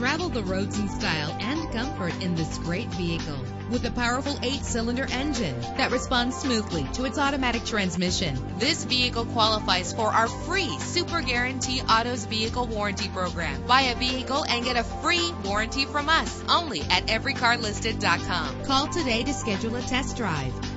Travel the roads in style and comfort in this great vehicle with a powerful eight cylinder engine that responds smoothly to its automatic transmission. This vehicle qualifies for our free Super Guarantee Autos Vehicle Warranty Program. Buy a vehicle and get a free warranty from us only at everycarlisted.com. Call today to schedule a test drive.